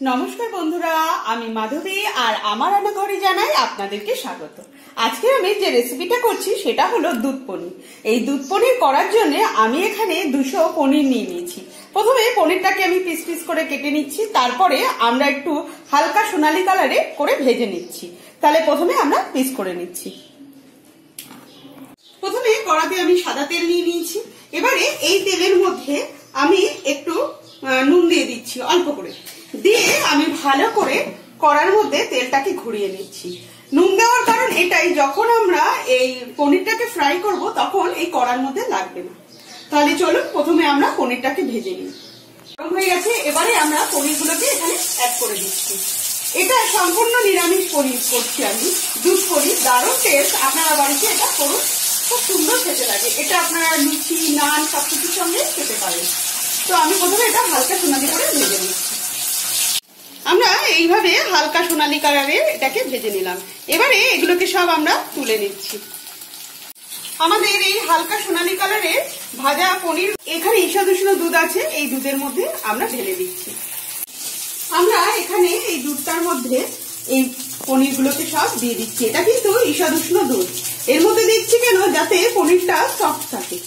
নমস্কার বন্ধুরা, আমি মাধবী আর আমার রান্নাঘরে জানাই আপনাদেরকে স্বাগত। আজকে আমি যে রেসিপিটা করছি সেটা হলো দুধ পনির। এই দুধ পনির করার জন্য আমি এখানে দুশো পনির নিয়ে নিয়েছি। প্রথমে পনিরটাকে আমি পিস পিস করে কেটে নিচ্ছি, তারপরে আমরা একটু হালকা সোনালি কালারে করে ভেজে নিচ্ছি। তাহলে প্রথমে আমরা পিস করে নিচ্ছি। প্রথমে কড়াতে আমি সাদা তেল নিয়ে নিয়েছি। এবারে এই তেলের মধ্যে আমি একটু নুন দিয়ে দিচ্ছি অল্প করে। দিয়ে আমি ভালো করে কড়ার মধ্যে তেলটাকে ঘুরিয়ে নিচ্ছি। নুন দেওয়ার কারণ এটাই, যখন আমরা এই পনিরটাকে ফ্রাই করব, তখন এই কড়ার মধ্যে লাগবে না। তাহলে চলুন, প্রথমে আমরা পনিরটাকে ভেজে নিই। গরম হয়ে গেছে, এবারে আমরা পনিরগুলোকে এখানে অ্যাড করে দিচ্ছি। এটা সম্পূর্ণ নিরামিষ পনির করছি আমি। দুধ পনির, দারুণ টেস্ট আপনারা বাড়িতে এটা করুন। খুব সুন্দর খেতে লাগে। এটা আপনারা লুচি, নান সব সবকিছুর সঙ্গে খেতে পারেন। তো আমি প্রথমে এটা হালকা সোনালি করে ভেজে নিচ্ছি। আমরা এইভাবে হালকা সোনালি কালারে এটাকে ভেজে নিলাম। এবারে এগুলোকে সব আমরা তুলে নিচ্ছি। আমাদের এই হালকা সোনালি কালারে ভাজা পনির, এখানে ঈষদ উষ্ণ দুধ আছে, এই দুধের মধ্যে আমরা ঢেলে দিচ্ছি। আমরা এখানে এই দুধটার মধ্যে এই পনিরগুলোকে সব দিয়ে দিচ্ছি। এটা কিন্তু ঈষদ উষ্ণ দুধ। এর মধ্যে দিচ্ছি কেন? যাতে পনিরটা সফট থাকে।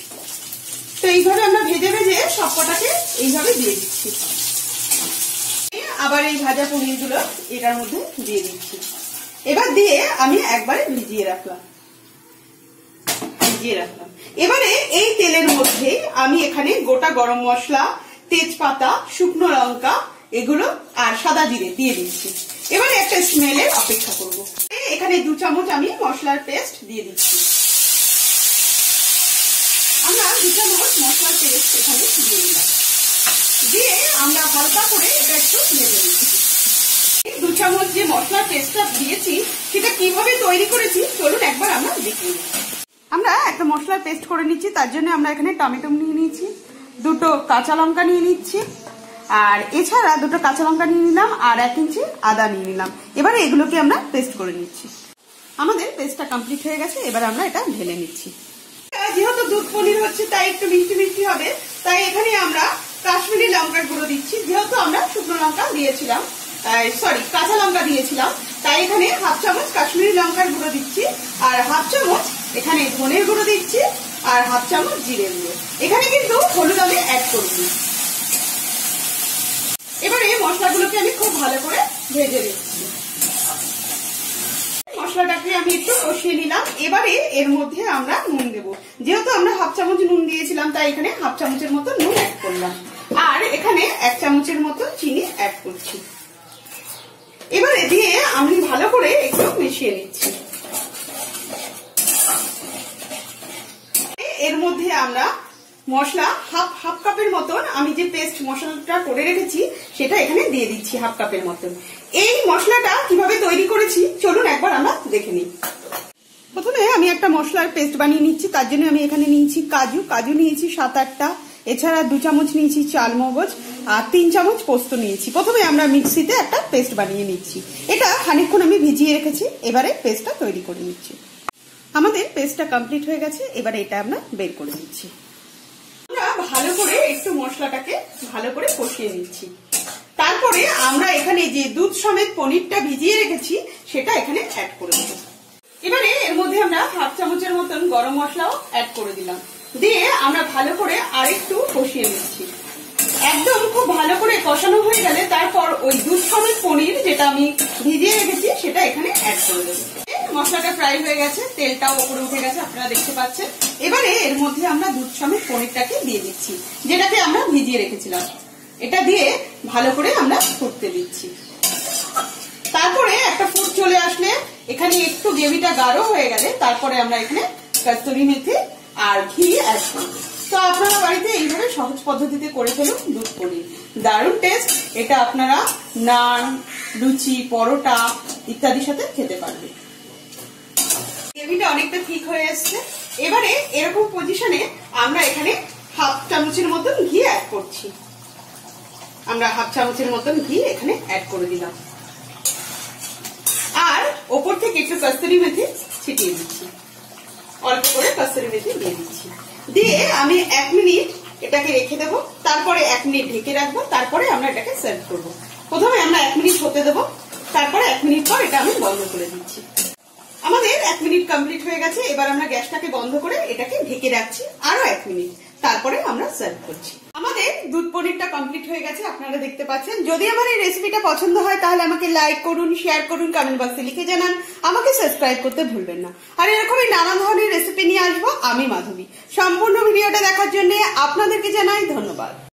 তো এইভাবে আমরা ভেজে ভেজে সব কটাকে এইভাবে দিয়ে দিচ্ছি। আবার এই ভাজা পনিরগুলো এটার মধ্যে দিয়ে দিচ্ছি। এবার দিয়ে আমি একবারে ভিজিয়ে রাখলাম। ভিজিয়ে রাখলাম। এবারে এই তেলের মধ্যে আমি এখানে গোটা গরম মশলা, তেজপাতা, শুকনো লঙ্কা এগুলো আর সাদা জিরে দিয়ে দিচ্ছি। এবারে একটা স্মেলের অপেক্ষা করব। এখানে দু চামচ আমি মশলার পেস্ট দিয়ে দিচ্ছি। আমরা দু চামচ মশলার পেস্ট এখানে দিয়ে দিলাম। দিয়ে আমরা হালকা করে এটা একটু ভেজে নিচ্ছি দু চামচ যে মশলার পেস্টটা দিয়েছি, সেটা কীভাবে তৈরি করেছি, চলুন একবার আমরা দেখে আমরা একটা মশলার পেস্ট করে নিচ্ছি, তার জন্য আমরা এখানে টমেটো নিয়ে নিয়েছি, দুটো কাঁচা লঙ্কা নিয়ে নিচ্ছি, আর এছাড়া দুটো কাঁচা লঙ্কা নিয়ে নিলাম, আর এক ইঞ্চি আদা নিয়ে নিলাম। এবারে এগুলোকে আমরা পেস্ট করে নিচ্ছি। আমাদের পেস্টটা কমপ্লিট হয়ে গেছে, এবার আমরা এটা ঢেলে নিচ্ছি। যেহেতু দুধ পনির হচ্ছে, তাই একটু মিষ্টি মিষ্টি হবে, তাই এখানে আমরা কাশ্মীরি লঙ্কার গুঁড়ো দিচ্ছি। যেহেতু আমরা শুকনো লঙ্কা দিয়েছিলাম সরি কাঁচা লঙ্কা দিয়েছিলাম, তাই এখানে হাফ চামচ কাশ্মীরি লঙ্কার গুঁড়ো দিচ্ছি, আর হাফ চামচ এখানে ধনের গুঁড়ো দিচ্ছি, আর হাফ চামচ জিরে গুঁড়ো। এখানে কিন্তু হলুদ আমি অ্যাড করবি এবারে মশলাগুলোকে আমি খুব ভালো করে ভেজে নিচ্ছি। মশলাটাকে আমি একটু কষিয়ে নিলাম। এবারে এর মধ্যে আমরা নুন দেব। যেহেতু আমরা হাফ চামচ নুন দিয়েছিলাম, তাই এখানে হাফ চামচের মতো নুন অ্যাড করলাম। আর এখানে এক চামচের মতো চিনি অ্যাড করছি। এবারে দিয়ে আমি ভালো করে একটু মিশিয়ে নিচ্ছি। এর মধ্যে আমরা মশলা হাফ হাফ কাপের মতন, আমি যে পেস্ট মশলাটা করে রেখেছি, সেটা এখানে দিয়ে দিচ্ছি হাফ কাপের মতন। এই মশলাটা কীভাবে তৈরি করেছি, চলুন একবার আমরা দেখে নিই। প্রথমে আমি একটা মশলার পেস্ট বানিয়ে নিচ্ছি, তার জন্য আমি এখানে নিয়েছি কাজু। কাজু নিয়েছি সাত আটটা। এছাড়া দু চামচ নিয়েছি চাল মগজ আর তিন চামচ পোস্ত নিয়েছি। প্রথমে আমরা মিক্সিতে একটা পেস্ট বানিয়ে নিচ্ছি। এটা খানিকক্ষণ আমি ভিজিয়ে রেখেছি, এবারে পেস্টটা তৈরি করে নিচ্ছি। আমাদের পেস্টটা কমপ্লিট হয়ে গেছে, এবারে এটা আমরা বের করে নিচ্ছি। আমরা ভালো করে একটু মশলাটাকে ভালো করে কষিয়ে নিচ্ছি। তারপরে আমরা এখানে যে দুধ সমেত পনিরটা ভিজিয়ে রেখেছি, সেটা এখানে অ্যাড করে দেবো। এবারে এর মধ্যে আমরা হাফ চামচের মতন গরম মশলাও অ্যাড করে দিলাম। দিয়ে আমরা ভালো করে আরেকটু কষিয়ে নিচ্ছি। একদম খুব ভালো করে কষানো হয়ে গেলে তারপর ওই দুধ সমেত পনির যেটা আমি ভিজিয়ে রেখেছি, সেটা এখানে অ্যাড করে দেবো। মশলাটা ফ্রাই হয়ে গেছে, তেলটাও ওপরে উঠে গেছে, আপনারা দেখতে পাচ্ছেন। এবারে এর মধ্যে আমরা দুধ সমেত পনিরটাকে দিয়ে দিচ্ছি যেটাকে আমরা ভিজিয়ে রেখেছিলাম। এটা দিয়ে ভালো করে আমরা ফুটতে দিচ্ছি। তারপরে একটা ফুট চলে আসলে, এখানে একটু গ্রেভিটা গাঢ় হয়ে গেলে তারপরে আমরা এখানে কস্তুরি মেথি আর ঘি অ্যাড করব। তো আপনারা বাড়িতে এইভাবে সহজ পদ্ধতিতে করে ফেলুন দুধ পনির দারুণ টেস্ট এটা আপনারা নান, লুচি, পরোটা ইত্যাদির সাথে খেতে পারবেন। গ্রেভিটা অনেকটা ঠিক হয়ে আসছে এবারে এরকম পজিশনে আমরা এখানে হাফ চামচের মতন ঘি অ্যাড করছি। আমরা হাফ চামচের মতন ঘি এখানে অ্যাড করে দিলাম। আর ওপর থেকে একটু কস্তুরি মেথি ছিটিয়ে দিচ্ছি। অল্প করে কস্তুরি মেথি দিয়ে দিচ্ছি। দিয়ে আমি এক মিনিট এটাকে রেখে দেবো, তারপরে এক মিনিট ঢেকে রাখব, তারপরে আমরা এটাকে সার্ভ করব। প্রথমে আমরা এক মিনিট হতে দেবো, তারপরে এক মিনিট পর এটা আমি বন্ধ করে দিচ্ছি। আমাদের এক মিনিট কমপ্লিট হয়ে গেছে, এবার আমরা গ্যাসটাকে বন্ধ করে এটাকে ঢেকে রাখছি আরও এক মিনিট, তারপরে আমরা সার্ভ করছি। আমাদের দুধ পনিরটা কমপ্লিট হয়ে গেছে, আপনারা দেখতে পাচ্ছেন। যদি আমার এই রেসিপিটা পছন্দ হয়, তাহলে আমাকে লাইক করুন শেয়ার করুন কমেন্ট বক্সে লিখে জানান। আমাকে সাবস্ক্রাইব করতে ভুলবেন না। আর এরকমই নানা ধরনের রেসিপি নিয়ে আসব আমি, মাধবী। সম্পূর্ণ ভিডিওটা দেখার জন্য আপনাদেরকে জানাই ধন্যবাদ।